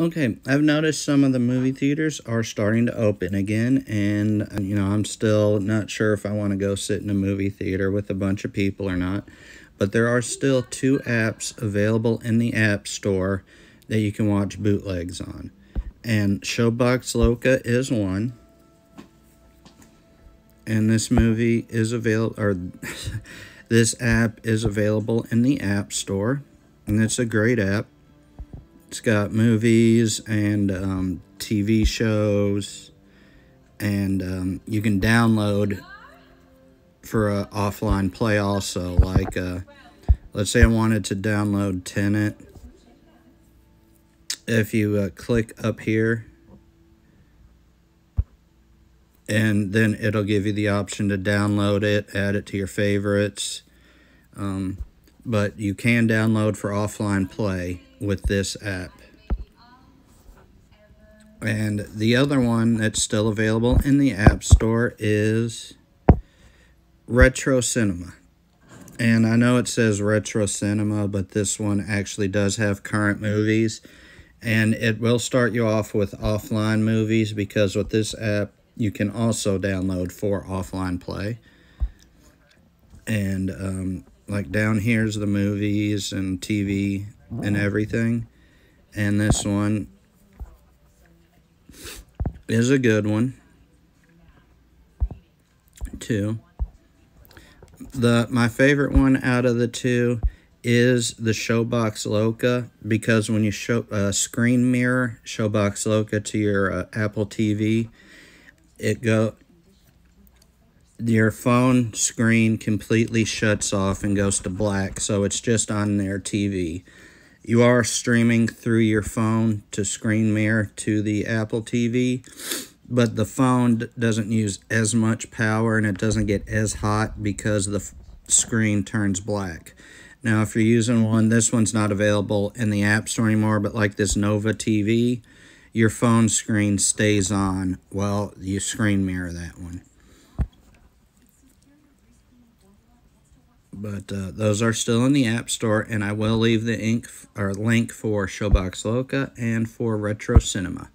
Okay, I've noticed some of the movie theaters are starting to open again, and you know, I'm still not sure if I want to go sit in a movie theater with a bunch of people or not. But there are still two apps available in the App Store that you can watch bootlegs on. And Showbox Loca is one. And this movie is available, or this app is available in the App Store. And it's a great app. It's got movies and um, TV shows, and um, you can download for offline play also. Like, uh, let's say I wanted to download Tenet. If you uh, click up here, and then it'll give you the option to download it, add it to your favorites. Um, but you can download for offline play with this app. And the other one that's still available in the App Store is Retro Cinema. And I know it says Retro Cinema, but this one actually does have current movies. And it will start you off with offline movies because with this app, you can also download for offline play. And um, like down here's the movies and TV and everything. And this one is a good one, too. The my favorite one out of the two is the Showbox Loca because when you show uh, screen mirror Showbox Loca to your uh, Apple TV, it go your phone screen completely shuts off and goes to black, so it's just on their TV. You are streaming through your phone to screen mirror to the Apple TV, but the phone doesn't use as much power and it doesn't get as hot because the screen turns black. Now, if you're using one, this one's not available in the App Store anymore, but like this Nova TV, your phone screen stays on while you screen mirror that one. But uh, those are still in the App Store, and I will leave the ink or link for Showbox Loca and for Retro Cinema.